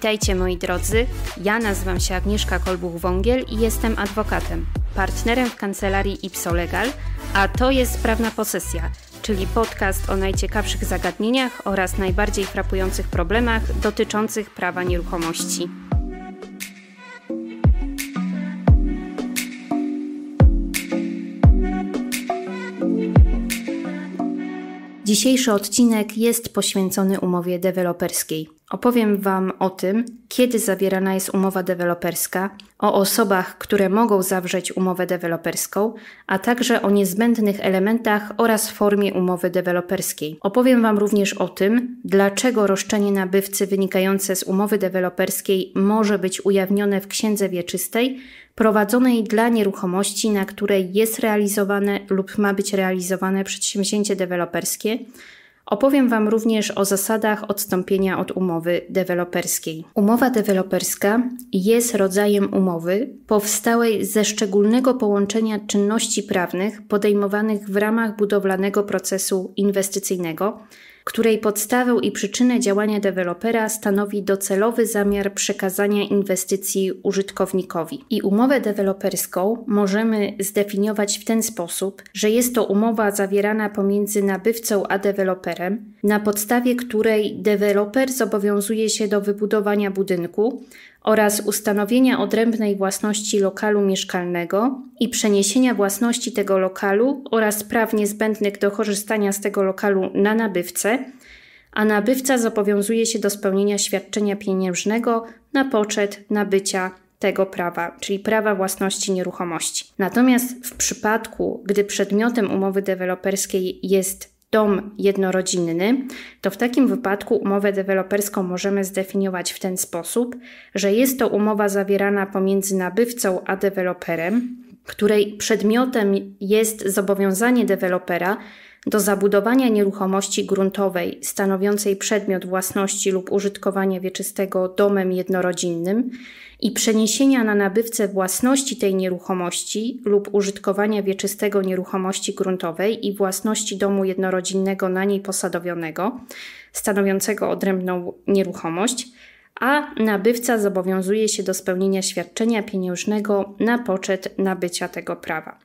Witajcie moi drodzy. Ja nazywam się Agnieszka Kolbuch-Wągiel i jestem adwokatem, partnerem w kancelarii Ipsolegal, a to jest Prawna Posesja, czyli podcast o najciekawszych zagadnieniach oraz najbardziej frapujących problemach dotyczących prawa nieruchomości. Dzisiejszy odcinek jest poświęcony umowie deweloperskiej. Opowiem Wam o tym, kiedy zawierana jest umowa deweloperska, o osobach, które mogą zawrzeć umowę deweloperską, a także o niezbędnych elementach oraz formie umowy deweloperskiej. Opowiem Wam również o tym, dlaczego roszczenie nabywcy wynikające z umowy deweloperskiej może być ujawnione w księdze wieczystej prowadzonej dla nieruchomości, na której jest realizowane lub ma być realizowane przedsięwzięcie deweloperskie. Opowiem Wam również o zasadach odstąpienia od umowy deweloperskiej. Umowa deweloperska jest rodzajem umowy powstałej ze szczególnego połączenia czynności prawnych podejmowanych w ramach budowlanego procesu inwestycyjnego której podstawę i przyczynę działania dewelopera stanowi docelowy zamiar przekazania inwestycji użytkownikowi. I umowę deweloperską możemy zdefiniować w ten sposób, że jest to umowa zawierana pomiędzy nabywcą a deweloperem, na podstawie której deweloper zobowiązuje się do wybudowania budynku, oraz ustanowienia odrębnej własności lokalu mieszkalnego i przeniesienia własności tego lokalu oraz praw niezbędnych do korzystania z tego lokalu na nabywcę, a nabywca zobowiązuje się do spełnienia świadczenia pieniężnego na poczet nabycia tego prawa, czyli prawa własności nieruchomości. Natomiast w przypadku, gdy przedmiotem umowy deweloperskiej jest dom jednorodzinny, to w takim wypadku umowę deweloperską możemy zdefiniować w ten sposób, że jest to umowa zawierana pomiędzy nabywcą a deweloperem, której przedmiotem jest zobowiązanie dewelopera do zabudowania nieruchomości gruntowej stanowiącej przedmiot własności lub użytkowania wieczystego domem jednorodzinnym i przeniesienia na nabywcę własności tej nieruchomości lub użytkowania wieczystego nieruchomości gruntowej i własności domu jednorodzinnego na niej posadowionego, stanowiącego odrębną nieruchomość, a nabywca zobowiązuje się do spełnienia świadczenia pieniężnego na poczet nabycia tego prawa.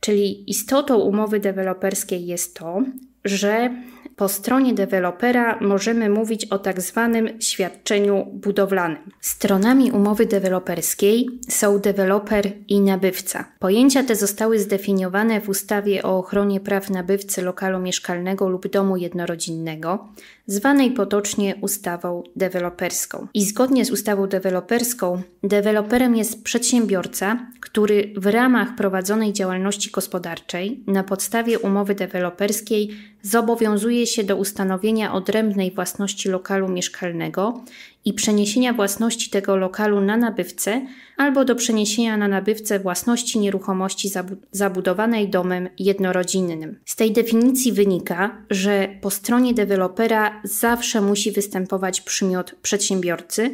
Czyli istotą umowy deweloperskiej jest to, że po stronie dewelopera możemy mówić o tak zwanym świadczeniu budowlanym. Stronami umowy deweloperskiej są deweloper i nabywca. Pojęcia te zostały zdefiniowane w ustawie o ochronie praw nabywcy lokalu mieszkalnego lub domu jednorodzinnego, zwanej potocznie ustawą deweloperską. I zgodnie z ustawą deweloperską, deweloperem jest przedsiębiorca, który w ramach prowadzonej działalności gospodarczej na podstawie umowy deweloperskiej zobowiązuje się do ustanowienia odrębnej własności lokalu mieszkalnego i przeniesienia własności tego lokalu na nabywcę albo do przeniesienia na nabywcę własności nieruchomości zabudowanej domem jednorodzinnym. Z tej definicji wynika, że po stronie dewelopera zawsze musi występować przymiot przedsiębiorcy,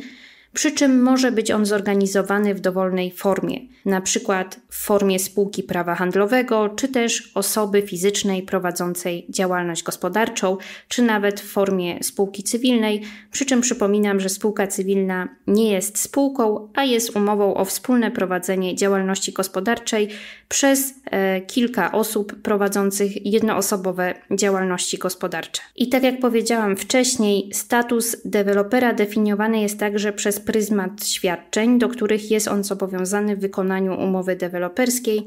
przy czym może być on zorganizowany w dowolnej formie, na przykład w formie spółki prawa handlowego, czy też osoby fizycznej prowadzącej działalność gospodarczą, czy nawet w formie spółki cywilnej, przy czym przypominam, że spółka cywilna nie jest spółką, a jest umową o wspólne prowadzenie działalności gospodarczej przez e, kilka osób prowadzących jednoosobowe działalności gospodarcze. I tak jak powiedziałam wcześniej, status dewelopera definiowany jest także przez pryzmat świadczeń, do których jest on zobowiązany w wykonaniu umowy deweloperskiej.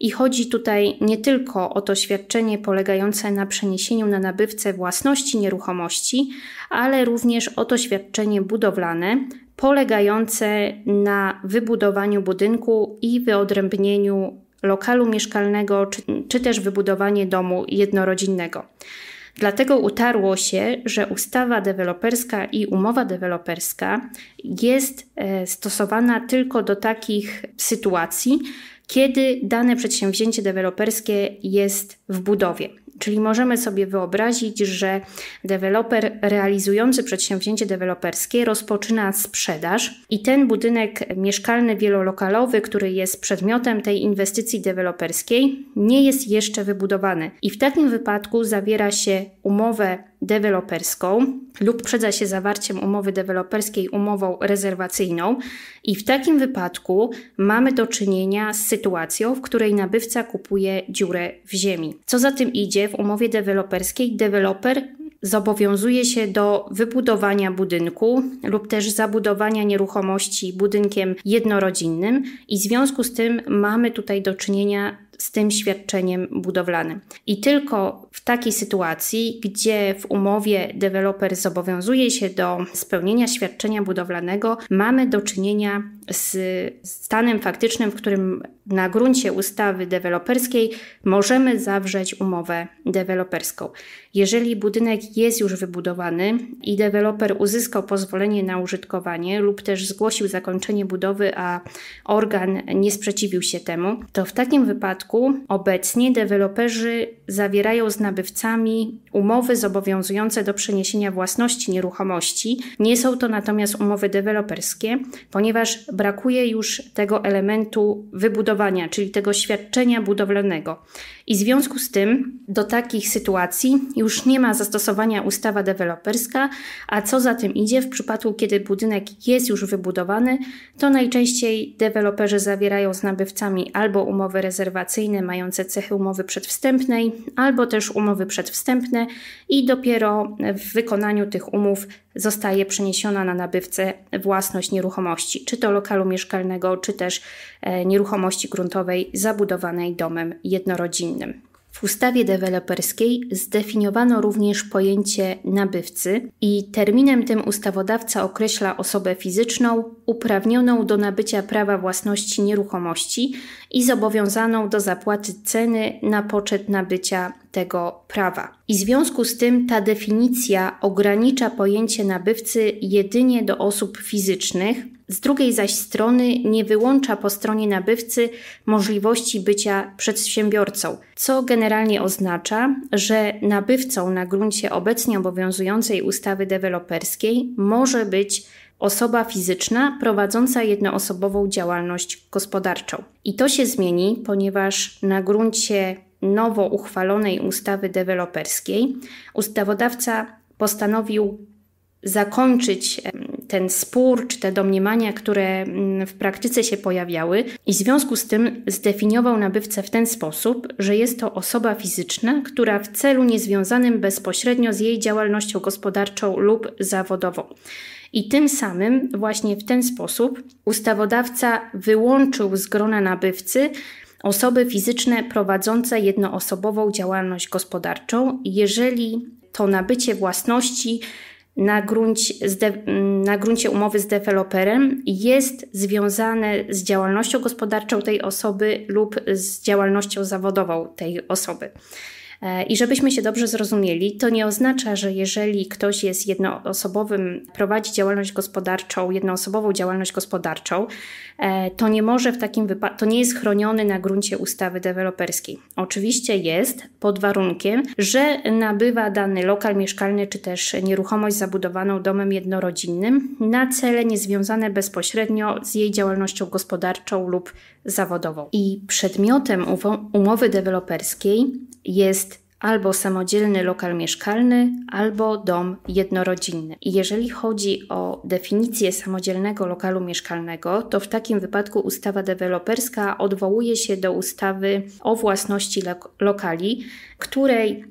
I chodzi tutaj nie tylko o to świadczenie polegające na przeniesieniu na nabywcę własności nieruchomości, ale również o to świadczenie budowlane polegające na wybudowaniu budynku i wyodrębnieniu lokalu mieszkalnego, czy, czy też wybudowanie domu jednorodzinnego. Dlatego utarło się, że ustawa deweloperska i umowa deweloperska jest e, stosowana tylko do takich sytuacji, kiedy dane przedsięwzięcie deweloperskie jest w budowie. Czyli możemy sobie wyobrazić, że deweloper realizujący przedsięwzięcie deweloperskie rozpoczyna sprzedaż i ten budynek mieszkalny wielolokalowy, który jest przedmiotem tej inwestycji deweloperskiej, nie jest jeszcze wybudowany. I w takim wypadku zawiera się umowę deweloperską lub przedza się zawarciem umowy deweloperskiej umową rezerwacyjną i w takim wypadku mamy do czynienia z sytuacją, w której nabywca kupuje dziurę w ziemi. Co za tym idzie, w umowie deweloperskiej deweloper zobowiązuje się do wybudowania budynku lub też zabudowania nieruchomości budynkiem jednorodzinnym i w związku z tym mamy tutaj do czynienia z tym świadczeniem budowlanym. I tylko w takiej sytuacji, gdzie w umowie deweloper zobowiązuje się do spełnienia świadczenia budowlanego, mamy do czynienia z stanem faktycznym, w którym na gruncie ustawy deweloperskiej możemy zawrzeć umowę deweloperską. Jeżeli budynek jest już wybudowany i deweloper uzyskał pozwolenie na użytkowanie lub też zgłosił zakończenie budowy, a organ nie sprzeciwił się temu, to w takim wypadku obecnie deweloperzy zawierają z nabywcami umowy zobowiązujące do przeniesienia własności nieruchomości. Nie są to natomiast umowy deweloperskie, ponieważ brakuje już tego elementu wybudowania, czyli tego świadczenia budowlanego. I w związku z tym do takich sytuacji już nie ma zastosowania ustawa deweloperska, a co za tym idzie, w przypadku kiedy budynek jest już wybudowany, to najczęściej deweloperzy zawierają z nabywcami albo umowy rezerwacyjne mające cechy umowy przedwstępnej, albo też umowy przedwstępne i dopiero w wykonaniu tych umów zostaje przeniesiona na nabywcę własność nieruchomości, czy to lokalu mieszkalnego, czy też e, nieruchomości gruntowej zabudowanej domem jednorodzinnym. W ustawie deweloperskiej zdefiniowano również pojęcie nabywcy i terminem tym ustawodawca określa osobę fizyczną uprawnioną do nabycia prawa własności nieruchomości i zobowiązaną do zapłaty ceny na poczet nabycia tego prawa. I w związku z tym ta definicja ogranicza pojęcie nabywcy jedynie do osób fizycznych, z drugiej zaś strony nie wyłącza po stronie nabywcy możliwości bycia przedsiębiorcą, co generalnie oznacza, że nabywcą na gruncie obecnie obowiązującej ustawy deweloperskiej może być osoba fizyczna prowadząca jednoosobową działalność gospodarczą. I to się zmieni, ponieważ na gruncie nowo uchwalonej ustawy deweloperskiej ustawodawca postanowił zakończyć ten spór czy te domniemania, które w praktyce się pojawiały, i w związku z tym zdefiniował nabywcę w ten sposób, że jest to osoba fizyczna, która w celu niezwiązanym bezpośrednio z jej działalnością gospodarczą lub zawodową. I tym samym, właśnie w ten sposób, ustawodawca wyłączył z grona nabywcy osoby fizyczne prowadzące jednoosobową działalność gospodarczą, jeżeli to nabycie własności na, gruncie, na gruncie umowy z deweloperem jest związane z działalnością gospodarczą tej osoby lub z działalnością zawodową tej osoby. I żebyśmy się dobrze zrozumieli, to nie oznacza, że jeżeli ktoś jest jednoosobowym, prowadzi działalność gospodarczą, jednoosobową działalność gospodarczą, e, to nie może w takim wypadku, to nie jest chroniony na gruncie ustawy deweloperskiej. Oczywiście jest pod warunkiem, że nabywa dany lokal mieszkalny czy też nieruchomość zabudowaną domem jednorodzinnym na cele niezwiązane bezpośrednio z jej działalnością gospodarczą lub zawodową. I przedmiotem umowy deweloperskiej jest albo samodzielny lokal mieszkalny, albo dom jednorodzinny. I jeżeli chodzi o definicję samodzielnego lokalu mieszkalnego, to w takim wypadku ustawa deweloperska odwołuje się do ustawy o własności lokali, której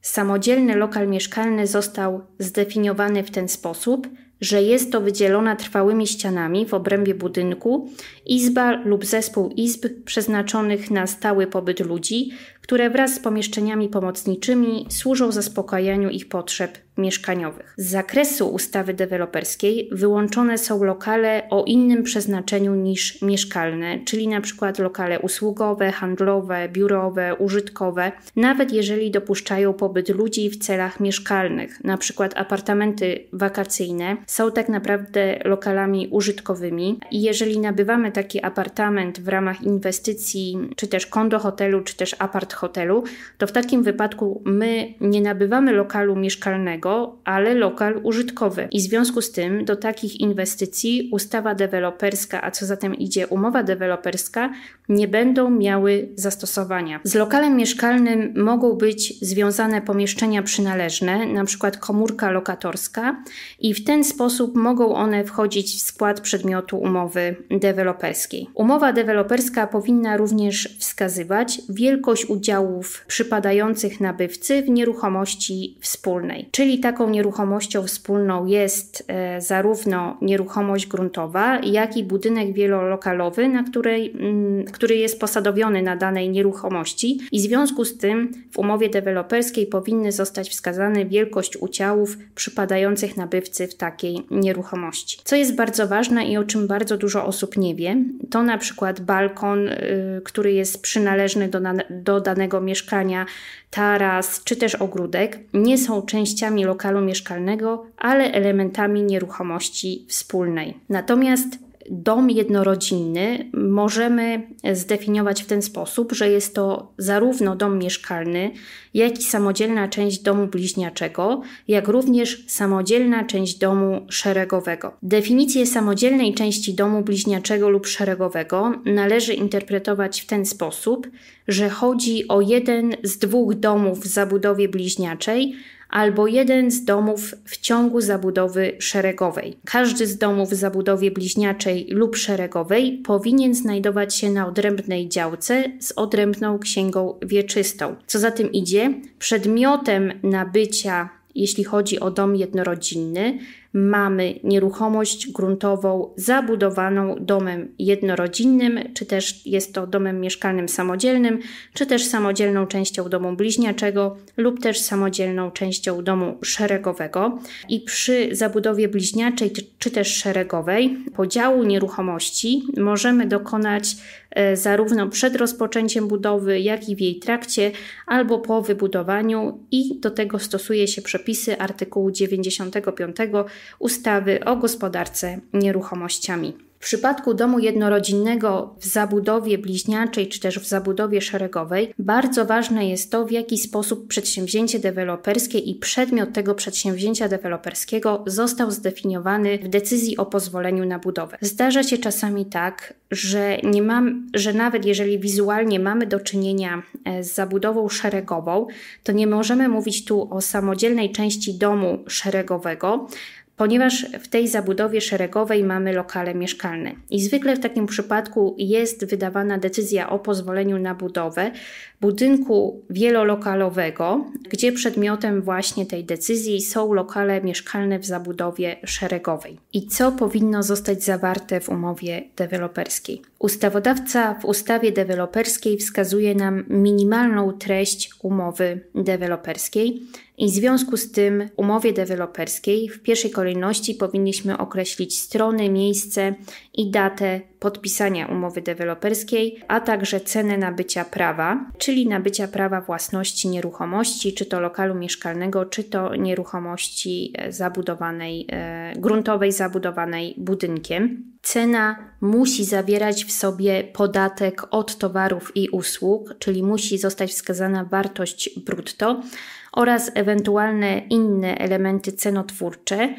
samodzielny lokal mieszkalny został zdefiniowany w ten sposób, że jest to wydzielona trwałymi ścianami w obrębie budynku izba lub zespół izb przeznaczonych na stały pobyt ludzi, które wraz z pomieszczeniami pomocniczymi służą zaspokajaniu ich potrzeb mieszkaniowych. Z zakresu ustawy deweloperskiej wyłączone są lokale o innym przeznaczeniu niż mieszkalne, czyli np. lokale usługowe, handlowe, biurowe, użytkowe, nawet jeżeli dopuszczają pobyt ludzi w celach mieszkalnych, np. apartamenty wakacyjne są tak naprawdę lokalami użytkowymi i jeżeli nabywamy taki apartament w ramach inwestycji, czy też kondo hotelu, czy też apart hotelu, to w takim wypadku my nie nabywamy lokalu mieszkalnego, ale lokal użytkowy. I w związku z tym do takich inwestycji ustawa deweloperska, a co zatem idzie umowa deweloperska, nie będą miały zastosowania. Z lokalem mieszkalnym mogą być związane pomieszczenia przynależne, np. komórka lokatorska, i w ten sposób mogą one wchodzić w skład przedmiotu umowy deweloperskiej. Umowa deweloperska powinna również wskazywać wielkość udziałów przypadających nabywcy w nieruchomości wspólnej. Czyli taką nieruchomością wspólną jest e, zarówno nieruchomość gruntowa, jak i budynek wielolokalowy, na której, mm, który jest posadowiony na danej nieruchomości i w związku z tym w umowie deweloperskiej powinny zostać wskazane wielkość udziałów przypadających nabywcy w takiej nieruchomości. Co jest bardzo ważne i o czym bardzo dużo osób nie wie, to na przykład balkon, y, który jest przynależny do, do danego mieszkania, taras czy też ogródek, nie są częściami lokalu mieszkalnego, ale elementami nieruchomości wspólnej. Natomiast dom jednorodzinny możemy zdefiniować w ten sposób, że jest to zarówno dom mieszkalny, jak i samodzielna część domu bliźniaczego, jak również samodzielna część domu szeregowego. Definicję samodzielnej części domu bliźniaczego lub szeregowego należy interpretować w ten sposób, że chodzi o jeden z dwóch domów w zabudowie bliźniaczej, albo jeden z domów w ciągu zabudowy szeregowej. Każdy z domów w zabudowie bliźniaczej lub szeregowej powinien znajdować się na odrębnej działce z odrębną księgą wieczystą. Co za tym idzie, przedmiotem nabycia jeśli chodzi o dom jednorodzinny, mamy nieruchomość gruntową zabudowaną domem jednorodzinnym, czy też jest to domem mieszkalnym samodzielnym, czy też samodzielną częścią domu bliźniaczego, lub też samodzielną częścią domu szeregowego. I przy zabudowie bliźniaczej, czy też szeregowej, podziału nieruchomości możemy dokonać e, zarówno przed rozpoczęciem budowy, jak i w jej trakcie, albo po wybudowaniu, i do tego stosuje się przepisy artykułu 95 ustawy o gospodarce nieruchomościami. W przypadku domu jednorodzinnego w zabudowie bliźniaczej czy też w zabudowie szeregowej bardzo ważne jest to, w jaki sposób przedsięwzięcie deweloperskie i przedmiot tego przedsięwzięcia deweloperskiego został zdefiniowany w decyzji o pozwoleniu na budowę. Zdarza się czasami tak, że nie mam, że nawet jeżeli wizualnie mamy do czynienia e, z zabudową szeregową, to nie możemy mówić tu o samodzielnej części domu szeregowego, ponieważ w tej zabudowie szeregowej mamy lokale mieszkalne. I zwykle w takim przypadku jest wydawana decyzja o pozwoleniu na budowę budynku wielolokalowego, gdzie przedmiotem właśnie tej decyzji są lokale mieszkalne w zabudowie szeregowej. I co powinno zostać zawarte w umowie deweloperskiej? Ustawodawca w ustawie deweloperskiej wskazuje nam minimalną treść umowy deweloperskiej i w związku z tym umowie deweloperskiej w pierwszej kolejności powinniśmy określić strony, miejsce i datę podpisania umowy deweloperskiej, a także cenę nabycia prawa, czyli nabycia prawa własności nieruchomości, czy to lokalu mieszkalnego, czy to nieruchomości zabudowanej, e, gruntowej zabudowanej budynkiem. Cena musi zawierać w sobie podatek od towarów i usług, czyli musi zostać wskazana wartość brutto oraz ewentualne inne elementy cenotwórcze.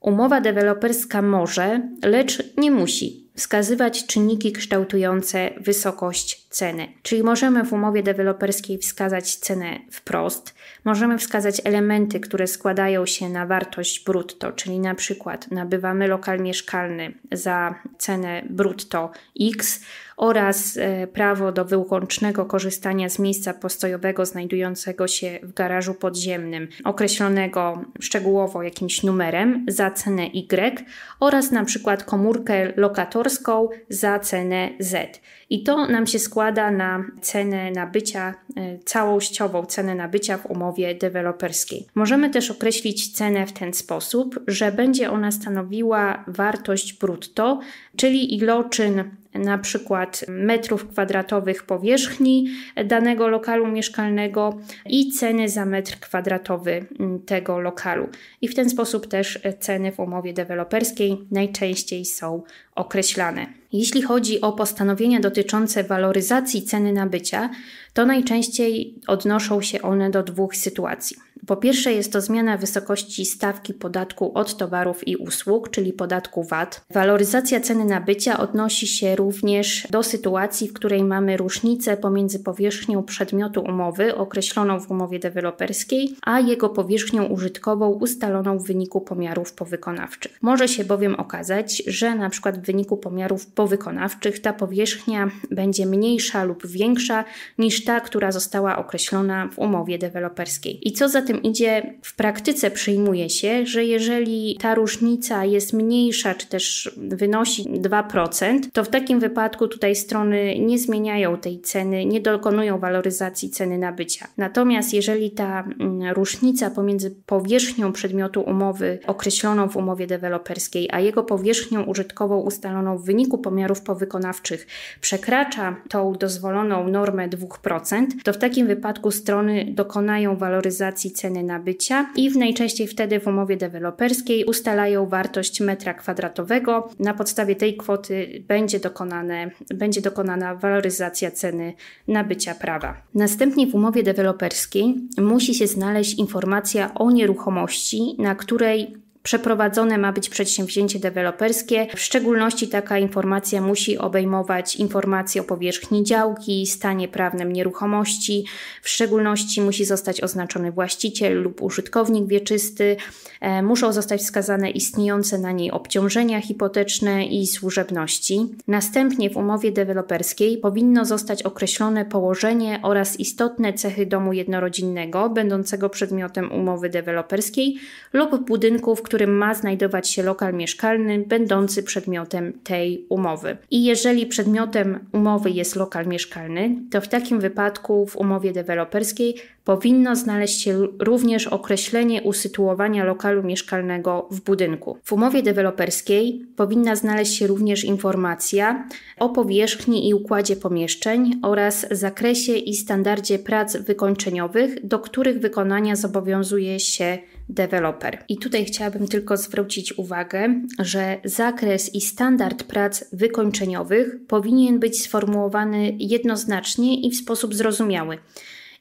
Umowa deweloperska może, lecz nie musi wskazywać czynniki kształtujące wysokość ceny. Czyli możemy w umowie deweloperskiej wskazać cenę wprost, możemy wskazać elementy, które składają się na wartość brutto, czyli na przykład nabywamy lokal mieszkalny za cenę brutto X oraz e, prawo do wyłącznego korzystania z miejsca postojowego znajdującego się w garażu podziemnym, określonego szczegółowo jakimś numerem za cenę Y oraz na przykład komórkę lokatorską za cenę Z. I to nam się składa na cenę nabycia, e, całościową cenę nabycia w umowie deweloperskiej. Możemy też określić cenę w ten sposób, że będzie ona stanowiła wartość brutto, czyli iloczyn na przykład metrów kwadratowych powierzchni danego lokalu mieszkalnego i ceny za metr kwadratowy tego lokalu. I w ten sposób też ceny w umowie deweloperskiej najczęściej są określane. Jeśli chodzi o postanowienia dotyczące waloryzacji ceny nabycia, to najczęściej odnoszą się one do dwóch sytuacji. Po pierwsze, jest to zmiana wysokości stawki podatku od towarów i usług, czyli podatku VAT. Waloryzacja ceny nabycia odnosi się również do sytuacji, w której mamy różnicę pomiędzy powierzchnią przedmiotu umowy określoną w umowie deweloperskiej, a jego powierzchnią użytkową ustaloną w wyniku pomiarów powykonawczych. Może się bowiem okazać, że na przykład w wyniku pomiarów powykonawczych ta powierzchnia będzie mniejsza lub większa niż ta, która została określona w umowie deweloperskiej. I co za tym tym idzie, w praktyce przyjmuje się, że jeżeli ta różnica jest mniejsza, czy też wynosi 2%, to w takim wypadku tutaj strony nie zmieniają tej ceny, nie dokonują waloryzacji ceny nabycia. Natomiast jeżeli ta mm, różnica pomiędzy powierzchnią przedmiotu umowy określoną w umowie deweloperskiej, a jego powierzchnią użytkową ustaloną w wyniku pomiarów powykonawczych przekracza tą dozwoloną normę 2%, to w takim wypadku strony dokonają waloryzacji ceny ceny nabycia i w najczęściej wtedy w umowie deweloperskiej ustalają wartość metra kwadratowego. Na podstawie tej kwoty będzie, dokonane, będzie dokonana waloryzacja ceny nabycia prawa. Następnie w umowie deweloperskiej musi się znaleźć informacja o nieruchomości, na której Przeprowadzone ma być przedsięwzięcie deweloperskie. W szczególności taka informacja musi obejmować informacje o powierzchni działki, stanie prawnym nieruchomości. W szczególności musi zostać oznaczony właściciel lub użytkownik wieczysty. E, muszą zostać wskazane istniejące na niej obciążenia hipoteczne i służebności. Następnie w umowie deweloperskiej powinno zostać określone położenie oraz istotne cechy domu jednorodzinnego, będącego przedmiotem umowy deweloperskiej lub budynków, którym ma znajdować się lokal mieszkalny będący przedmiotem tej umowy. I jeżeli przedmiotem umowy jest lokal mieszkalny, to w takim wypadku w umowie deweloperskiej powinno znaleźć się również określenie usytuowania lokalu mieszkalnego w budynku. W umowie deweloperskiej powinna znaleźć się również informacja o powierzchni i układzie pomieszczeń oraz zakresie i standardzie prac wykończeniowych, do których wykonania zobowiązuje się deweloper. I tutaj chciałabym tylko zwrócić uwagę, że zakres i standard prac wykończeniowych powinien być sformułowany jednoznacznie i w sposób zrozumiały.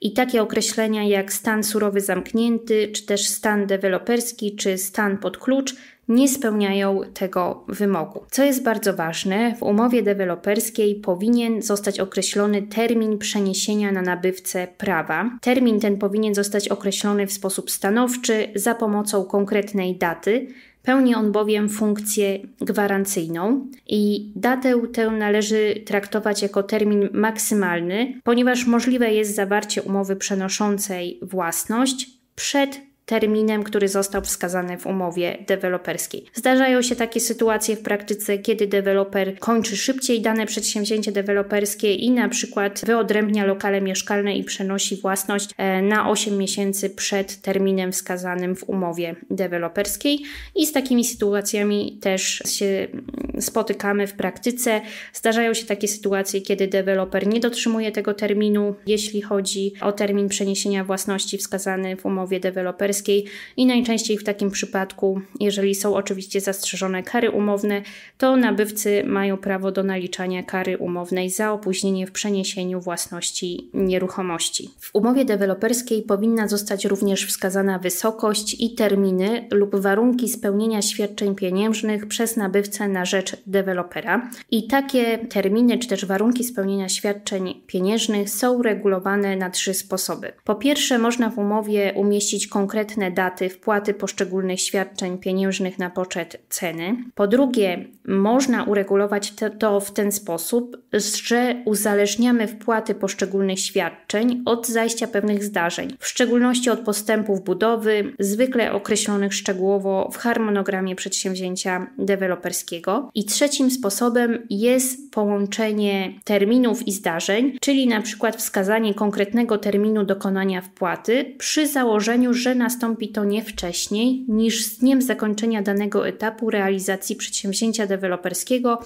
I takie określenia jak stan surowy zamknięty, czy też stan deweloperski, czy stan pod klucz nie spełniają tego wymogu. Co jest bardzo ważne, w umowie deweloperskiej powinien zostać określony termin przeniesienia na nabywcę prawa. Termin ten powinien zostać określony w sposób stanowczy za pomocą konkretnej daty. Pełni on bowiem funkcję gwarancyjną i datę tę należy traktować jako termin maksymalny, ponieważ możliwe jest zawarcie umowy przenoszącej własność przed terminem, który został wskazany w umowie deweloperskiej. Zdarzają się takie sytuacje w praktyce, kiedy deweloper kończy szybciej dane przedsięwzięcie deweloperskie i na przykład wyodrębnia lokale mieszkalne i przenosi własność e, na 8 miesięcy przed terminem wskazanym w umowie deweloperskiej. I z takimi sytuacjami też się mm, spotykamy w praktyce. Zdarzają się takie sytuacje, kiedy deweloper nie dotrzymuje tego terminu, jeśli chodzi o termin przeniesienia własności wskazany w umowie deweloperskiej i najczęściej w takim przypadku, jeżeli są oczywiście zastrzeżone kary umowne, to nabywcy mają prawo do naliczania kary umownej za opóźnienie w przeniesieniu własności nieruchomości. W umowie deweloperskiej powinna zostać również wskazana wysokość i terminy lub warunki spełnienia świadczeń pieniężnych przez nabywcę na rzecz dewelopera. I takie terminy czy też warunki spełnienia świadczeń pieniężnych są regulowane na trzy sposoby. Po pierwsze, można w umowie umieścić konkretne konkretne daty wpłaty poszczególnych świadczeń pieniężnych na poczet ceny. Po drugie, można uregulować to w ten sposób, że uzależniamy wpłaty poszczególnych świadczeń od zajścia pewnych zdarzeń, w szczególności od postępów budowy, zwykle określonych szczegółowo w harmonogramie przedsięwzięcia deweloperskiego. I trzecim sposobem jest połączenie terminów i zdarzeń, czyli na przykład wskazanie konkretnego terminu dokonania wpłaty przy założeniu, że nastąpi nastąpi to nie wcześniej niż z dniem zakończenia danego etapu realizacji przedsięwzięcia deweloperskiego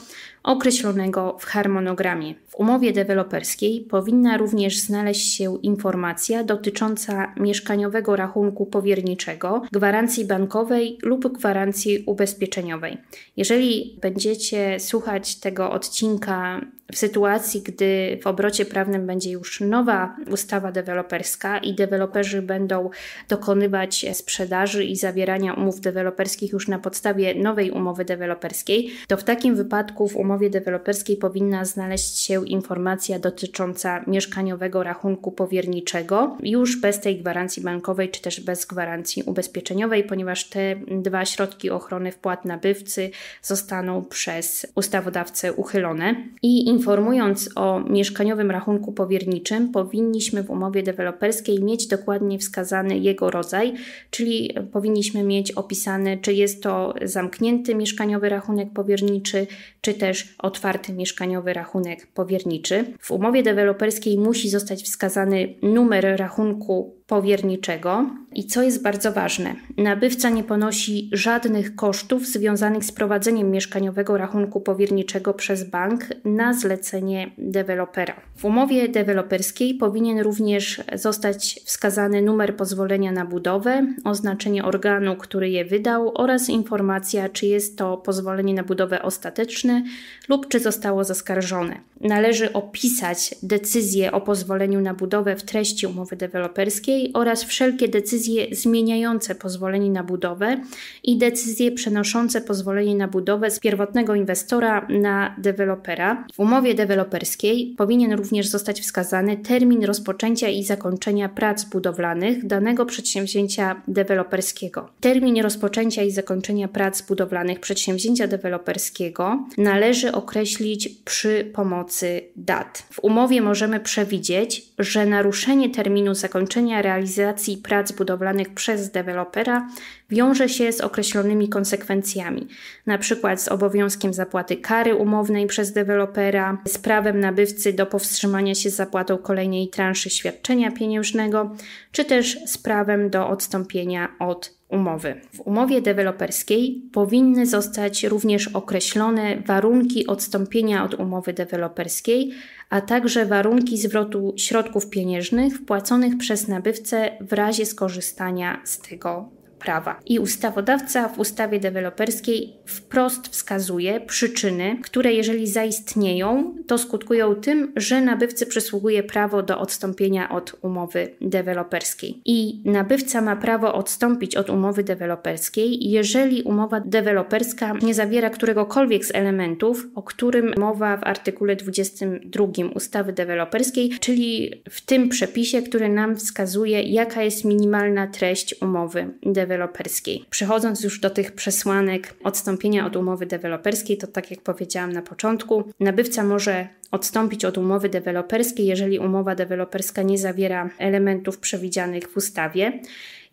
określonego w harmonogramie. W umowie deweloperskiej powinna również znaleźć się informacja dotycząca mieszkaniowego rachunku powierniczego, gwarancji bankowej lub gwarancji ubezpieczeniowej. Jeżeli będziecie słuchać tego odcinka w sytuacji, gdy w obrocie prawnym będzie już nowa ustawa deweloperska i deweloperzy będą dokonywać sprzedaży i zawierania umów deweloperskich już na podstawie nowej umowy deweloperskiej, to w takim wypadku w umowie deweloperskiej powinna znaleźć się informacja dotycząca mieszkaniowego rachunku powierniczego, już bez tej gwarancji bankowej czy też bez gwarancji ubezpieczeniowej, ponieważ te dwa środki ochrony wpłat nabywcy zostaną przez ustawodawcę uchylone. I informując o mieszkaniowym rachunku powierniczym, powinniśmy w umowie deweloperskiej mieć dokładnie wskazany jego rodzaj, czyli powinniśmy mieć opisane, czy jest to zamknięty mieszkaniowy rachunek powierniczy, czy też otwarty mieszkaniowy rachunek powierniczy. W umowie deweloperskiej musi zostać wskazany numer rachunku powierniczego. I co jest bardzo ważne, nabywca nie ponosi żadnych kosztów związanych z prowadzeniem mieszkaniowego rachunku powierniczego przez bank na zlecenie dewelopera. W umowie deweloperskiej powinien również zostać wskazany numer pozwolenia na budowę, oznaczenie organu, który je wydał oraz informacja, czy jest to pozwolenie na budowę ostateczne lub czy zostało zaskarżone. Należy opisać decyzję o pozwoleniu na budowę w treści umowy deweloperskiej oraz wszelkie decyzje zmieniające pozwolenie na budowę i decyzje przenoszące pozwolenie na budowę z pierwotnego inwestora na dewelopera. W umowie deweloperskiej powinien również zostać wskazany termin rozpoczęcia i zakończenia prac budowlanych danego przedsięwzięcia deweloperskiego. Termin rozpoczęcia i zakończenia prac budowlanych przedsięwzięcia deweloperskiego należy określić przy pomocy dat. W umowie możemy przewidzieć, że naruszenie terminu zakończenia realizacji prac budowlanych przez dewelopera wiąże się z określonymi konsekwencjami, np. z obowiązkiem zapłaty kary umownej przez dewelopera, z prawem nabywcy do powstrzymania się z zapłatą kolejnej transzy świadczenia pieniężnego, czy też z prawem do odstąpienia od umowy. W umowie deweloperskiej powinny zostać również określone warunki odstąpienia od umowy deweloperskiej, a także warunki zwrotu środków pieniężnych wpłaconych przez nabywcę w razie skorzystania z tego prawa. I ustawodawca w ustawie deweloperskiej wprost wskazuje przyczyny, które jeżeli zaistnieją, to skutkują tym, że nabywcy przysługuje prawo do odstąpienia od umowy deweloperskiej. I nabywca ma prawo odstąpić od umowy deweloperskiej, jeżeli umowa deweloperska nie zawiera któregokolwiek z elementów, o którym mowa w artykule 22 ustawy deweloperskiej, czyli w tym przepisie, który nam wskazuje, jaka jest minimalna treść umowy deweloperskiej deweloperskiej. Przechodząc już do tych przesłanek odstąpienia od umowy deweloperskiej, to tak jak powiedziałam na początku, nabywca może odstąpić od umowy deweloperskiej, jeżeli umowa deweloperska nie zawiera elementów przewidzianych w ustawie.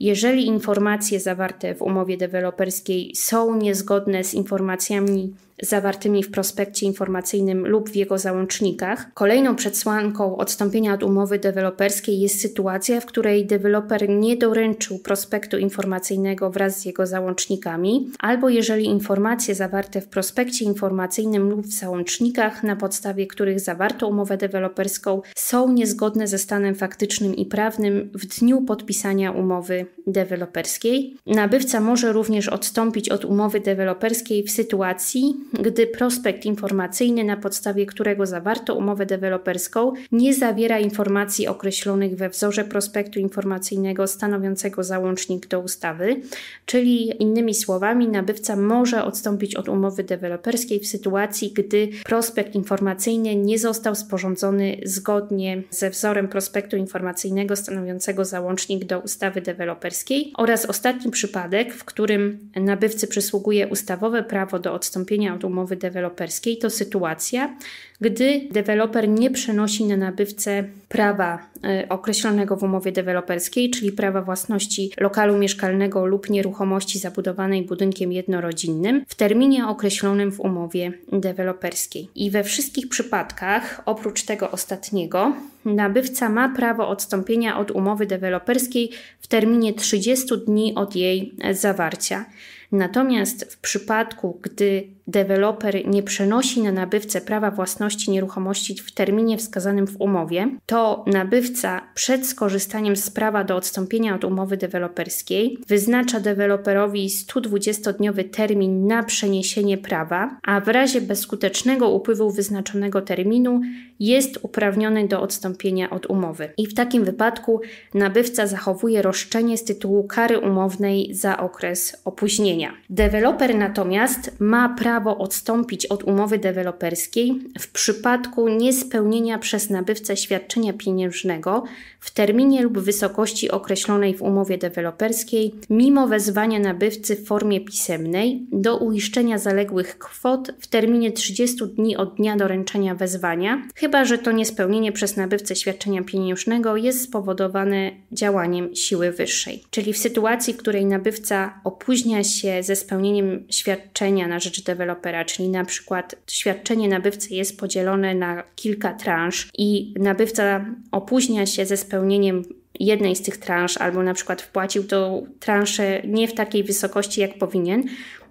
Jeżeli informacje zawarte w umowie deweloperskiej są niezgodne z informacjami zawartymi w prospekcie informacyjnym lub w jego załącznikach. Kolejną przesłanką odstąpienia od umowy deweloperskiej jest sytuacja, w której deweloper nie doręczył prospektu informacyjnego wraz z jego załącznikami, albo jeżeli informacje zawarte w prospekcie informacyjnym lub w załącznikach, na podstawie których zawarto umowę deweloperską, są niezgodne ze stanem faktycznym i prawnym w dniu podpisania umowy deweloperskiej. Nabywca może również odstąpić od umowy deweloperskiej w sytuacji, gdy prospekt informacyjny, na podstawie którego zawarto umowę deweloperską, nie zawiera informacji określonych we wzorze prospektu informacyjnego stanowiącego załącznik do ustawy, czyli innymi słowami, nabywca może odstąpić od umowy deweloperskiej w sytuacji, gdy prospekt informacyjny nie został sporządzony zgodnie ze wzorem prospektu informacyjnego stanowiącego załącznik do ustawy deweloperskiej oraz ostatni przypadek, w którym nabywcy przysługuje ustawowe prawo do odstąpienia od umowy deweloperskiej to sytuacja, gdy deweloper nie przenosi na nabywcę prawa e, określonego w umowie deweloperskiej, czyli prawa własności lokalu mieszkalnego lub nieruchomości zabudowanej budynkiem jednorodzinnym w terminie określonym w umowie deweloperskiej. I we wszystkich przypadkach, oprócz tego ostatniego, nabywca ma prawo odstąpienia od umowy deweloperskiej w terminie 30 dni od jej zawarcia. Natomiast w przypadku, gdy deweloper nie przenosi na nabywcę prawa własności nieruchomości w terminie wskazanym w umowie, to nabywca przed skorzystaniem z prawa do odstąpienia od umowy deweloperskiej wyznacza deweloperowi 120-dniowy termin na przeniesienie prawa, a w razie bezskutecznego upływu wyznaczonego terminu jest uprawniony do odstąpienia od umowy. I w takim wypadku nabywca zachowuje roszczenie z tytułu kary umownej za okres opóźnienia. Deweloper natomiast ma prawo odstąpić od umowy deweloperskiej w przypadku niespełnienia przez nabywcę świadczenia pieniężnego w terminie lub wysokości określonej w umowie deweloperskiej, mimo wezwania nabywcy w formie pisemnej do uiszczenia zaległych kwot w terminie 30 dni od dnia doręczenia wezwania, chyba że to niespełnienie przez nabywcę świadczenia pieniężnego jest spowodowane działaniem siły wyższej. Czyli w sytuacji, w której nabywca opóźnia się ze spełnieniem świadczenia na rzecz dewelopera, czyli na przykład świadczenie nabywcy jest podzielone na kilka transz i nabywca opóźnia się ze spełnieniem jednej z tych transz, albo na przykład wpłacił tą transzę nie w takiej wysokości, jak powinien,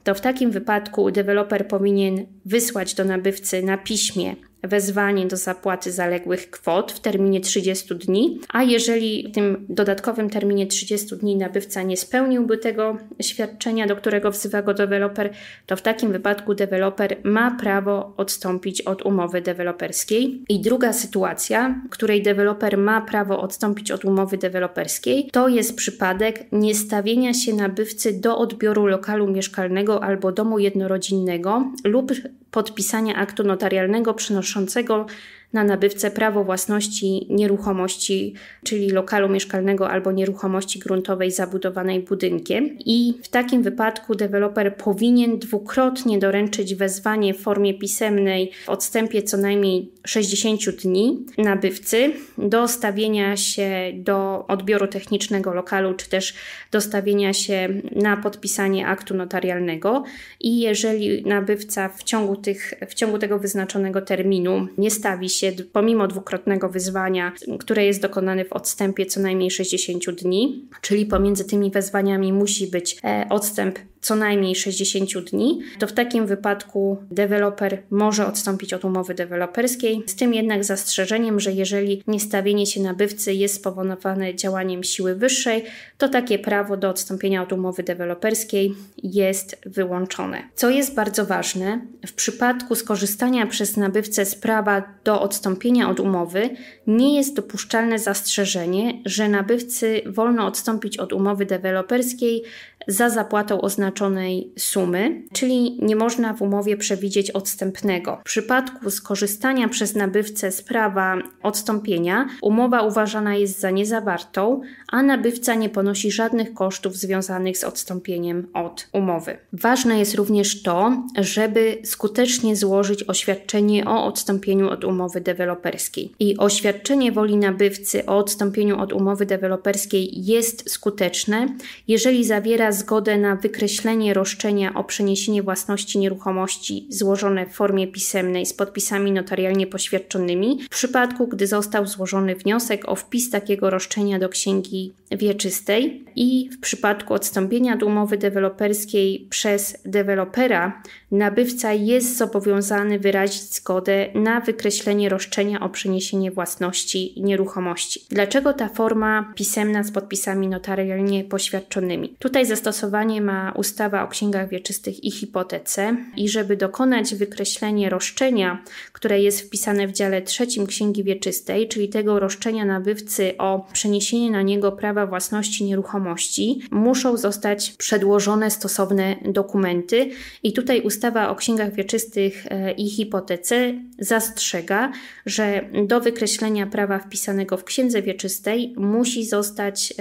to w takim wypadku deweloper powinien wysłać do nabywcy na piśmie wezwanie do zapłaty zaległych kwot w terminie 30 dni, a jeżeli w tym dodatkowym terminie 30 dni nabywca nie spełniłby tego świadczenia, do którego wzywa go deweloper, to w takim wypadku deweloper ma prawo odstąpić od umowy deweloperskiej. I druga sytuacja, w której deweloper ma prawo odstąpić od umowy deweloperskiej, to jest przypadek niestawienia się nabywcy do odbioru lokalu mieszkalnego albo domu jednorodzinnego lub podpisania aktu notarialnego przynoszącego na nabywcę prawo własności nieruchomości, czyli lokalu mieszkalnego albo nieruchomości gruntowej zabudowanej budynkiem. I w takim wypadku deweloper powinien dwukrotnie doręczyć wezwanie w formie pisemnej w odstępie co najmniej 60 dni nabywcy do stawienia się do odbioru technicznego lokalu, czy też dostawienia się na podpisanie aktu notarialnego. I jeżeli nabywca w ciągu, tych, w ciągu tego wyznaczonego terminu nie stawi się się pomimo dwukrotnego wyzwania, które jest dokonane w odstępie co najmniej 60 dni, czyli pomiędzy tymi wezwaniami musi być e, odstęp co najmniej 60 dni, to w takim wypadku deweloper może odstąpić od umowy deweloperskiej, z tym jednak zastrzeżeniem, że jeżeli niestawienie się nabywcy jest spowodowane działaniem siły wyższej, to takie prawo do odstąpienia od umowy deweloperskiej jest wyłączone. Co jest bardzo ważne, w przypadku skorzystania przez nabywcę z prawa do odstąpienia od umowy nie jest dopuszczalne zastrzeżenie, że nabywcy wolno odstąpić od umowy deweloperskiej za zapłatą oznaczonej sumy, czyli nie można w umowie przewidzieć odstępnego. W przypadku skorzystania przez nabywcę z prawa odstąpienia, umowa uważana jest za niezawartą, a nabywca nie ponosi żadnych kosztów związanych z odstąpieniem od umowy. Ważne jest również to, żeby skutecznie złożyć oświadczenie o odstąpieniu od umowy deweloperskiej. I oświadczenie woli nabywcy o odstąpieniu od umowy deweloperskiej jest skuteczne, jeżeli zawiera zgodę na wykreślenie roszczenia o przeniesienie własności nieruchomości złożone w formie pisemnej z podpisami notarialnie poświadczonymi, w przypadku gdy został złożony wniosek o wpis takiego roszczenia do księgi wieczystej i w przypadku odstąpienia od umowy deweloperskiej przez dewelopera, nabywca jest zobowiązany wyrazić zgodę na wykreślenie roszczenia o przeniesienie własności nieruchomości. Dlaczego ta forma pisemna z podpisami notarialnie poświadczonymi? Tutaj zastosowanie ma ustawa o księgach wieczystych i hipotece. I żeby dokonać wykreślenia roszczenia, które jest wpisane w dziale trzecim księgi wieczystej, czyli tego roszczenia nabywcy o przeniesienie na niego prawa własności nieruchomości, muszą zostać przedłożone stosowne dokumenty. I tutaj ustawa o księgach wieczystych e, i hipotece zastrzega, że do wykreślenia prawa wpisanego w księdze wieczystej musi zostać,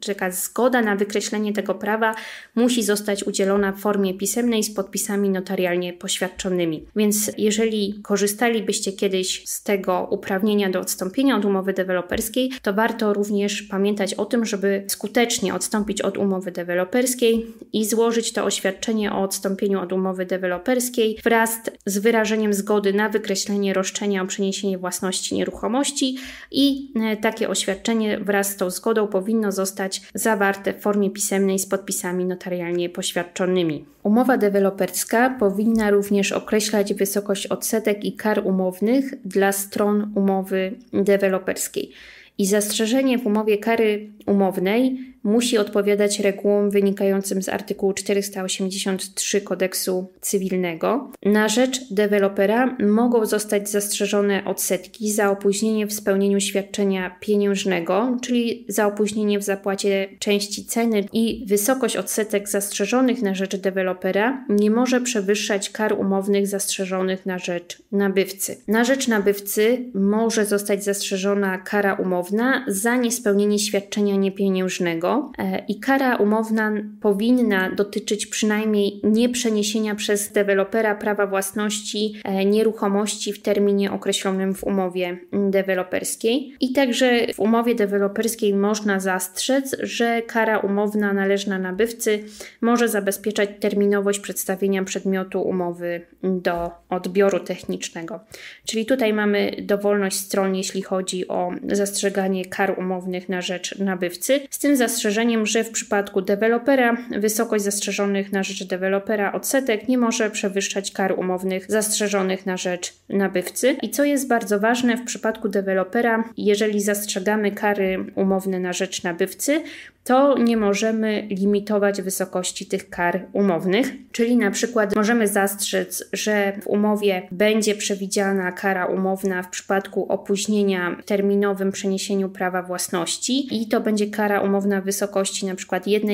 czeka zgoda na wykreślenie tego prawa musi zostać udzielona w formie pisemnej z podpisami notarialnie poświadczonymi. Więc jeżeli korzystalibyście kiedyś z tego uprawnienia do odstąpienia od umowy deweloperskiej, to warto również pamiętać o tym, żeby skutecznie odstąpić od umowy deweloperskiej i złożyć to oświadczenie o odstąpieniu od umowy deweloperskiej wraz z wyrażeniem zgody na wykreślenie roszczenia o przeniesienie własności nieruchomości i e, takie oświadczenie wraz z tą zgodą powinno zostać zawarte w formie pisemnej z podpisami notarialnie poświadczonymi. Umowa deweloperska powinna również określać wysokość odsetek i kar umownych dla stron umowy deweloperskiej. I zastrzeżenie w umowie kary umownej musi odpowiadać regułom wynikającym z artykułu 483 kodeksu cywilnego. Na rzecz dewelopera mogą zostać zastrzeżone odsetki za opóźnienie w spełnieniu świadczenia pieniężnego, czyli za opóźnienie w zapłacie części ceny i wysokość odsetek zastrzeżonych na rzecz dewelopera nie może przewyższać kar umownych zastrzeżonych na rzecz nabywcy. Na rzecz nabywcy może zostać zastrzeżona kara umowna za niespełnienie świadczenia niepieniężnego E, i kara umowna powinna dotyczyć przynajmniej nieprzeniesienia przez dewelopera prawa własności e, nieruchomości w terminie określonym w umowie deweloperskiej. I także w umowie deweloperskiej można zastrzec, że kara umowna należna nabywcy może zabezpieczać terminowość przedstawienia przedmiotu umowy do odbioru technicznego. Czyli tutaj mamy dowolność stron, jeśli chodzi o zastrzeganie kar umownych na rzecz nabywcy, z tym zastrzeżeniem, zastrzeżeniem, że w przypadku dewelopera wysokość zastrzeżonych na rzecz dewelopera odsetek nie może przewyższać kar umownych zastrzeżonych na rzecz nabywcy. I co jest bardzo ważne w przypadku dewelopera, jeżeli zastrzegamy kary umowne na rzecz nabywcy, to nie możemy limitować wysokości tych kar umownych, czyli na przykład możemy zastrzec, że w umowie będzie przewidziana kara umowna w przypadku opóźnienia terminowym przeniesieniu prawa własności i to będzie kara umowna w wysokości przykład 1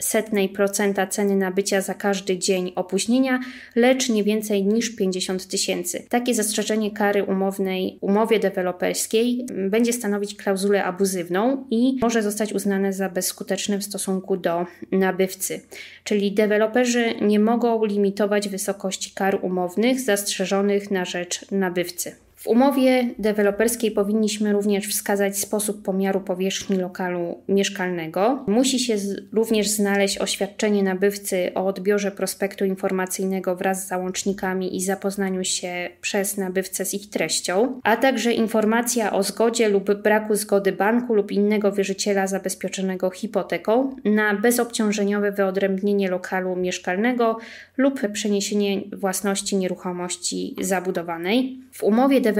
setnej procenta ceny nabycia za każdy dzień opóźnienia, lecz nie więcej niż 50 tysięcy. Takie zastrzeżenie kary umownej umowie deweloperskiej będzie stanowić klauzulę abuzywną i może zostać uznane za bezskuteczne w stosunku do nabywcy. Czyli deweloperzy nie mogą limitować wysokości kar umownych zastrzeżonych na rzecz nabywcy. W umowie deweloperskiej powinniśmy również wskazać sposób pomiaru powierzchni lokalu mieszkalnego. Musi się również znaleźć oświadczenie nabywcy o odbiorze prospektu informacyjnego wraz z załącznikami i zapoznaniu się przez nabywcę z ich treścią, a także informacja o zgodzie lub braku zgody banku lub innego wierzyciela zabezpieczonego hipoteką na bezobciążeniowe wyodrębnienie lokalu mieszkalnego lub przeniesienie własności nieruchomości zabudowanej. W umowie deweloperskiej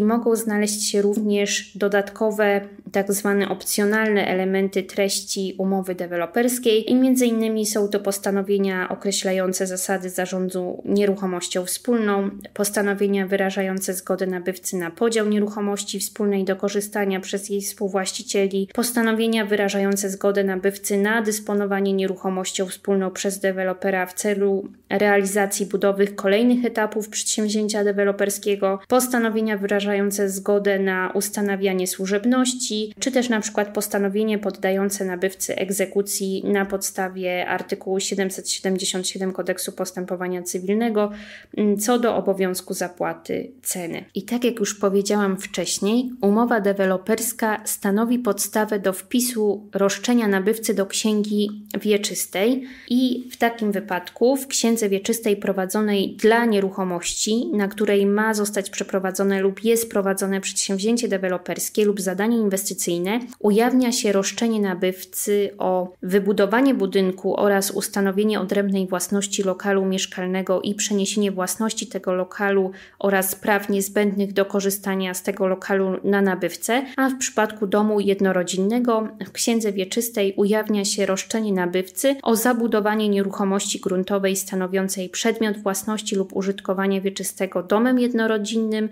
mogą znaleźć się również dodatkowe, tak zwane opcjonalne elementy treści umowy deweloperskiej i między innymi są to postanowienia określające zasady zarządu nieruchomością wspólną, postanowienia wyrażające zgodę nabywcy na podział nieruchomości wspólnej do korzystania przez jej współwłaścicieli, postanowienia wyrażające zgodę nabywcy na dysponowanie nieruchomością wspólną przez dewelopera w celu realizacji budowy kolejnych etapów przedsięwzięcia deweloperskiego, postanowienia postanowienia wyrażające zgodę na ustanawianie służebności, czy też na przykład postanowienie poddające nabywcy egzekucji na podstawie artykułu 777 Kodeksu Postępowania Cywilnego mm, co do obowiązku zapłaty ceny. I tak jak już powiedziałam wcześniej, umowa deweloperska stanowi podstawę do wpisu roszczenia nabywcy do księgi wieczystej i w takim wypadku w księdze wieczystej prowadzonej dla nieruchomości, na której ma zostać przeprowadzona prowadzone lub jest prowadzone przedsięwzięcie deweloperskie lub zadanie inwestycyjne, ujawnia się roszczenie nabywcy o wybudowanie budynku oraz ustanowienie odrębnej własności lokalu mieszkalnego i przeniesienie własności tego lokalu oraz praw niezbędnych do korzystania z tego lokalu na nabywcę, a w przypadku domu jednorodzinnego w księdze wieczystej ujawnia się roszczenie nabywcy o zabudowanie nieruchomości gruntowej stanowiącej przedmiot własności lub użytkowania wieczystego domem jednorodzinnym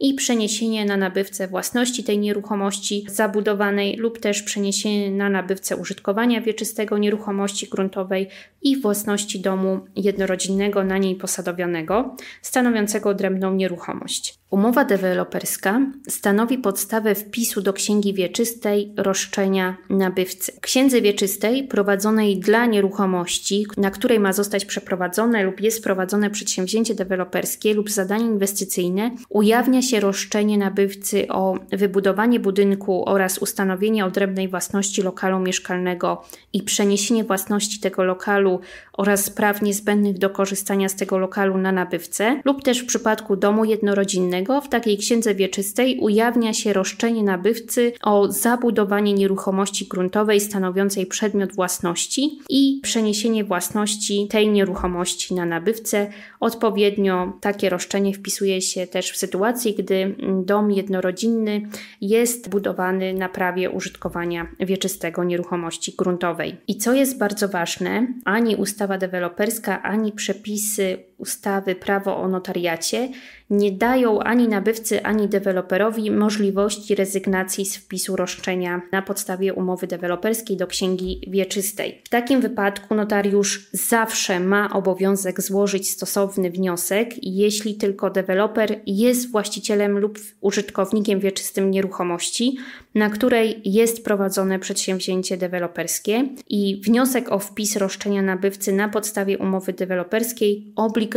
i przeniesienie na nabywcę własności tej nieruchomości zabudowanej lub też przeniesienie na nabywcę użytkowania wieczystego nieruchomości gruntowej i własności domu jednorodzinnego na niej posadowionego, stanowiącego odrębną nieruchomość. Umowa deweloperska stanowi podstawę wpisu do księgi wieczystej roszczenia nabywcy. Księdze wieczystej prowadzonej dla nieruchomości, na której ma zostać przeprowadzone lub jest prowadzone przedsięwzięcie deweloperskie lub zadanie inwestycyjne, ujawnia ujawnia roszczenie nabywcy o wybudowanie budynku oraz ustanowienie odrębnej własności lokalu mieszkalnego i przeniesienie własności tego lokalu oraz praw niezbędnych do korzystania z tego lokalu na nabywcę, lub też w przypadku domu jednorodzinnego w takiej księdze wieczystej ujawnia się roszczenie nabywcy o zabudowanie nieruchomości gruntowej stanowiącej przedmiot własności i przeniesienie własności tej nieruchomości na nabywcę. Odpowiednio takie roszczenie wpisuje się też w sytuacji, gdy dom jednorodzinny jest budowany na prawie użytkowania wieczystego nieruchomości gruntowej. I co jest bardzo ważne, ani ustawa deweloperska, ani przepisy ustawy prawo o notariacie nie dają ani nabywcy, ani deweloperowi możliwości rezygnacji z wpisu roszczenia na podstawie umowy deweloperskiej do księgi wieczystej. W takim wypadku notariusz zawsze ma obowiązek złożyć stosowny wniosek, jeśli tylko deweloper jest właścicielem lub użytkownikiem wieczystym nieruchomości, na której jest prowadzone przedsięwzięcie deweloperskie i wniosek o wpis roszczenia nabywcy na podstawie umowy deweloperskiej obligatoryjnie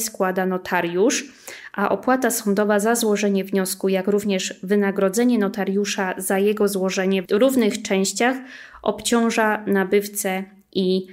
składa notariusz a opłata sądowa za złożenie wniosku, jak również wynagrodzenie notariusza za jego złożenie w równych częściach obciąża nabywcę i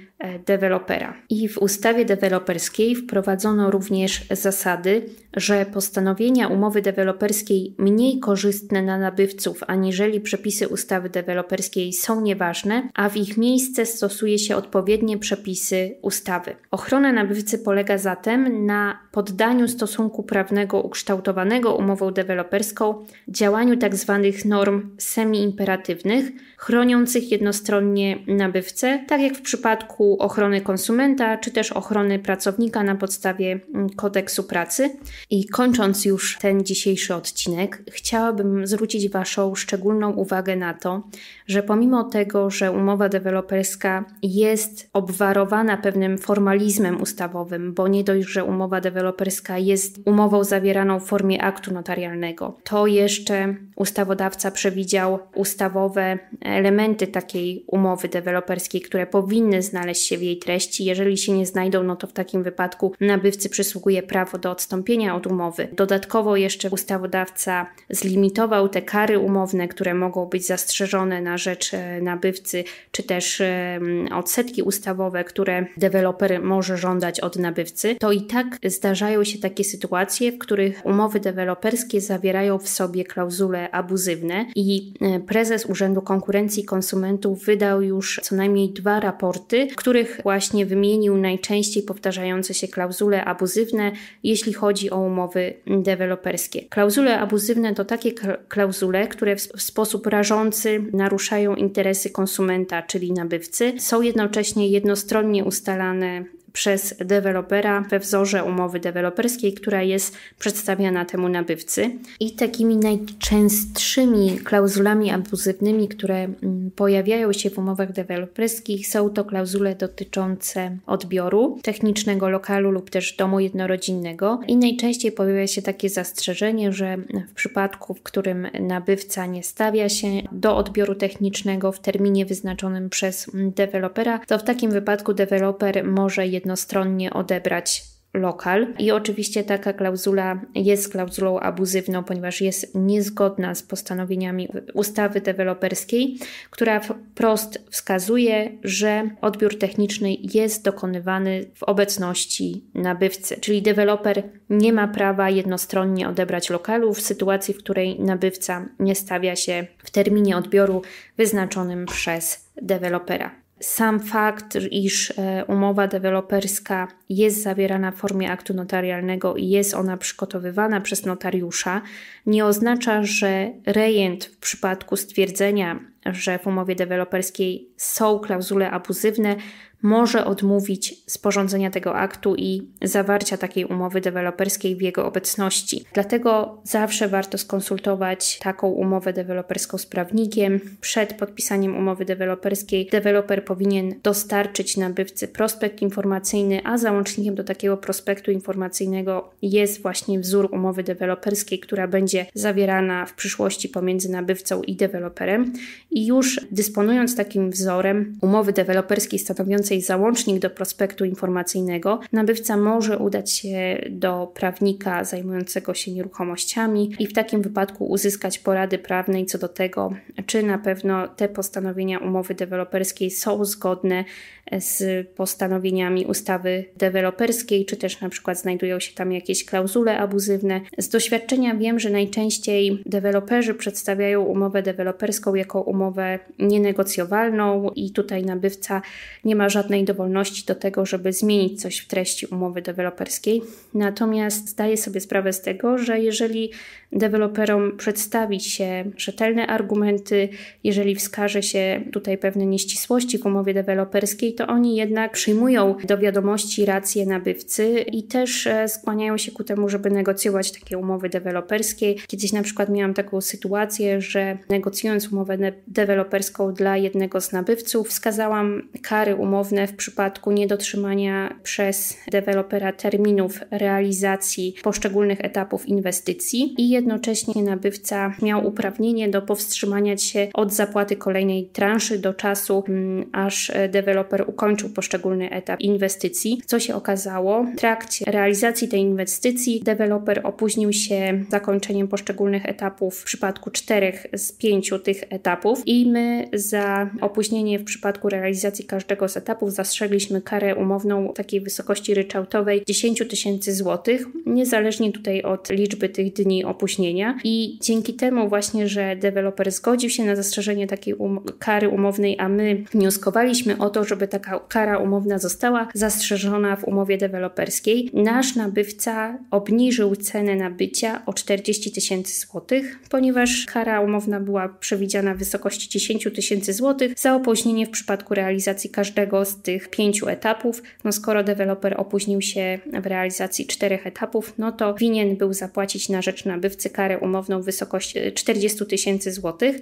dewelopera. I w ustawie deweloperskiej wprowadzono również zasady, że postanowienia umowy deweloperskiej mniej korzystne na nabywców aniżeli przepisy ustawy deweloperskiej są nieważne, a w ich miejsce stosuje się odpowiednie przepisy ustawy. Ochrona nabywcy polega zatem na poddaniu stosunku prawnego ukształtowanego umową deweloperską działaniu tzw. Tak norm semi-imperatywnych, chroniących jednostronnie nabywcę, tak jak w przypadku ochrony konsumenta, czy też ochrony pracownika na podstawie mm, kodeksu pracy. I kończąc już ten dzisiejszy odcinek, chciałabym zwrócić Waszą szczególną uwagę na to, że pomimo tego, że umowa deweloperska jest obwarowana pewnym formalizmem ustawowym, bo nie dość, że umowa deweloperska jest umową zawieraną w formie aktu notarialnego, to jeszcze ustawodawca przewidział ustawowe elementy takiej umowy deweloperskiej, które powinny znaleźć się w jej treści. Jeżeli się nie znajdą, no to w takim wypadku nabywcy przysługuje prawo do odstąpienia od umowy. Dodatkowo jeszcze ustawodawca zlimitował te kary umowne, które mogą być zastrzeżone na rzecz e, nabywcy, czy też e, odsetki ustawowe, które deweloper może żądać od nabywcy. To i tak zdarzają się takie sytuacje, w których umowy deweloperskie zawierają w sobie klauzule abuzywne i e, prezes Urzędu Konkurencji i Konsumentów wydał już co najmniej dwa raporty, w których właśnie wymienił najczęściej powtarzające się klauzule abuzywne, jeśli chodzi o umowy deweloperskie. Klauzule abuzywne to takie klauzule, które w sposób rażący naruszają interesy konsumenta, czyli nabywcy, są jednocześnie jednostronnie ustalane przez dewelopera we wzorze umowy deweloperskiej, która jest przedstawiana temu nabywcy. I takimi najczęstszymi klauzulami abuzywnymi, które mm, pojawiają się w umowach deweloperskich, są to klauzule dotyczące odbioru technicznego lokalu lub też domu jednorodzinnego. I najczęściej pojawia się takie zastrzeżenie, że w przypadku, w którym nabywca nie stawia się do odbioru technicznego w terminie wyznaczonym przez dewelopera, to w takim wypadku deweloper może jednocześnie jednostronnie odebrać lokal. I oczywiście taka klauzula jest klauzulą abuzywną, ponieważ jest niezgodna z postanowieniami ustawy deweloperskiej, która wprost wskazuje, że odbiór techniczny jest dokonywany w obecności nabywcy, czyli deweloper nie ma prawa jednostronnie odebrać lokalu w sytuacji, w której nabywca nie stawia się w terminie odbioru wyznaczonym przez dewelopera. Sam fakt, iż e, umowa deweloperska jest zawierana w formie aktu notarialnego i jest ona przygotowywana przez notariusza, nie oznacza, że rejent w przypadku stwierdzenia, że w umowie deweloperskiej są klauzule abuzywne, może odmówić sporządzenia tego aktu i zawarcia takiej umowy deweloperskiej w jego obecności. Dlatego zawsze warto skonsultować taką umowę deweloperską z prawnikiem. Przed podpisaniem umowy deweloperskiej deweloper powinien dostarczyć nabywcy prospekt informacyjny, a załącznikiem do takiego prospektu informacyjnego jest właśnie wzór umowy deweloperskiej, która będzie zawierana w przyszłości pomiędzy nabywcą i deweloperem. I już dysponując takim wzorem umowy deweloperskiej stanowiącej załącznik do prospektu informacyjnego, nabywca może udać się do prawnika zajmującego się nieruchomościami i w takim wypadku uzyskać porady prawnej co do tego, czy na pewno te postanowienia umowy deweloperskiej są zgodne z postanowieniami ustawy deweloperskiej, czy też na przykład znajdują się tam jakieś klauzule abuzywne. Z doświadczenia wiem, że najczęściej deweloperzy przedstawiają umowę deweloperską jako umowę nienegocjowalną i tutaj nabywca nie ma żadnej dowolności do tego, żeby zmienić coś w treści umowy deweloperskiej. Natomiast zdaję sobie sprawę z tego, że jeżeli deweloperom przedstawić się rzetelne argumenty, jeżeli wskaże się tutaj pewne nieścisłości w umowie deweloperskiej, to oni jednak przyjmują do wiadomości racje nabywcy i też e, skłaniają się ku temu, żeby negocjować takie umowy deweloperskie. Kiedyś na przykład miałam taką sytuację, że negocjując umowę deweloperską dla jednego z nabywców, wskazałam kary umowne w przypadku niedotrzymania przez dewelopera terminów realizacji poszczególnych etapów inwestycji i jednocześnie nabywca miał uprawnienie do powstrzymania się od zapłaty kolejnej transzy do czasu, mm, aż deweloper ukończył poszczególny etap inwestycji. Co się okazało? W trakcie realizacji tej inwestycji deweloper opóźnił się zakończeniem poszczególnych etapów w przypadku czterech z pięciu tych etapów i my za opóźnienie w przypadku realizacji każdego z etapów zastrzegliśmy karę umowną takiej wysokości ryczałtowej 10 tysięcy złotych, niezależnie tutaj od liczby tych dni opóźnienia i dzięki temu właśnie, że deweloper zgodził się na zastrzeżenie takiej um kary umownej, a my wnioskowaliśmy o to, żeby ta taka kara umowna została zastrzeżona w umowie deweloperskiej, nasz nabywca obniżył cenę nabycia o 40 tysięcy złotych, ponieważ kara umowna była przewidziana w wysokości 10 tysięcy złotych za opóźnienie w przypadku realizacji każdego z tych pięciu etapów. No skoro deweloper opóźnił się w realizacji czterech etapów, no to winien był zapłacić na rzecz nabywcy karę umowną w wysokości 40 tysięcy złotych.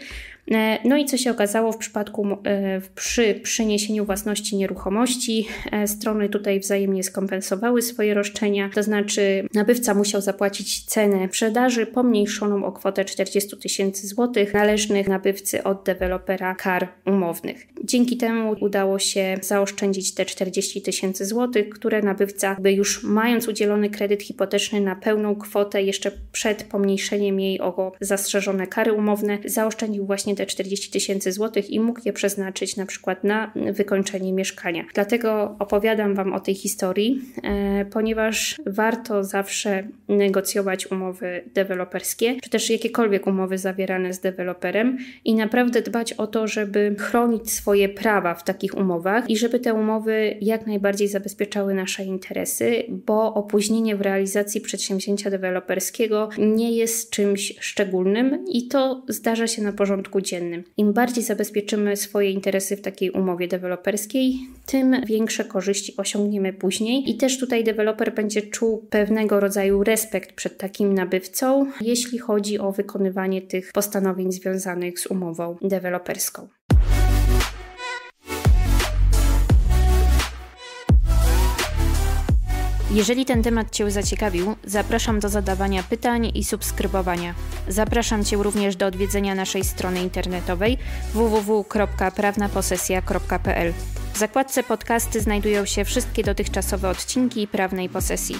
E, no i co się okazało w przypadku e, przy przeniesieniu własności nieruchomości. E, strony tutaj wzajemnie skompensowały swoje roszczenia, to znaczy nabywca musiał zapłacić cenę sprzedaży pomniejszoną o kwotę 40 tysięcy złotych należnych nabywcy od dewelopera kar umownych. Dzięki temu udało się zaoszczędzić te 40 tysięcy złotych, które nabywca, by już mając udzielony kredyt hipoteczny na pełną kwotę jeszcze przed pomniejszeniem jej o zastrzeżone kary umowne, zaoszczędził właśnie te 40 tysięcy złotych i mógł je przeznaczyć na przykład na wykończenie mieszkania. Dlatego opowiadam Wam o tej historii, e, ponieważ warto zawsze negocjować umowy deweloperskie, czy też jakiekolwiek umowy zawierane z deweloperem i naprawdę dbać o to, żeby chronić swoje prawa w takich umowach i żeby te umowy jak najbardziej zabezpieczały nasze interesy, bo opóźnienie w realizacji przedsięwzięcia deweloperskiego nie jest czymś szczególnym i to zdarza się na porządku dziennym. Im bardziej zabezpieczymy swoje interesy w takiej umowie deweloperskiej, tym większe korzyści osiągniemy później. I też tutaj deweloper będzie czuł pewnego rodzaju respekt przed takim nabywcą, jeśli chodzi o wykonywanie tych postanowień związanych z umową deweloperską. Jeżeli ten temat Cię zaciekawił, zapraszam do zadawania pytań i subskrybowania. Zapraszam Cię również do odwiedzenia naszej strony internetowej www.prawnaposesja.pl. W zakładce podcasty znajdują się wszystkie dotychczasowe odcinki prawnej posesji.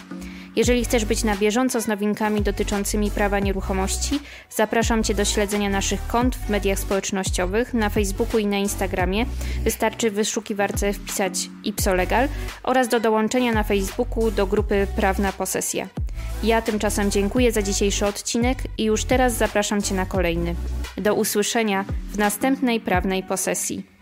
Jeżeli chcesz być na bieżąco z nowinkami dotyczącymi prawa nieruchomości, zapraszam Cię do śledzenia naszych kont w mediach społecznościowych, na Facebooku i na Instagramie. Wystarczy w wyszukiwarce wpisać ipsolegal oraz do dołączenia na Facebooku do grupy Prawna Posesja. Ja tymczasem dziękuję za dzisiejszy odcinek i już teraz zapraszam Cię na kolejny. Do usłyszenia w następnej prawnej posesji.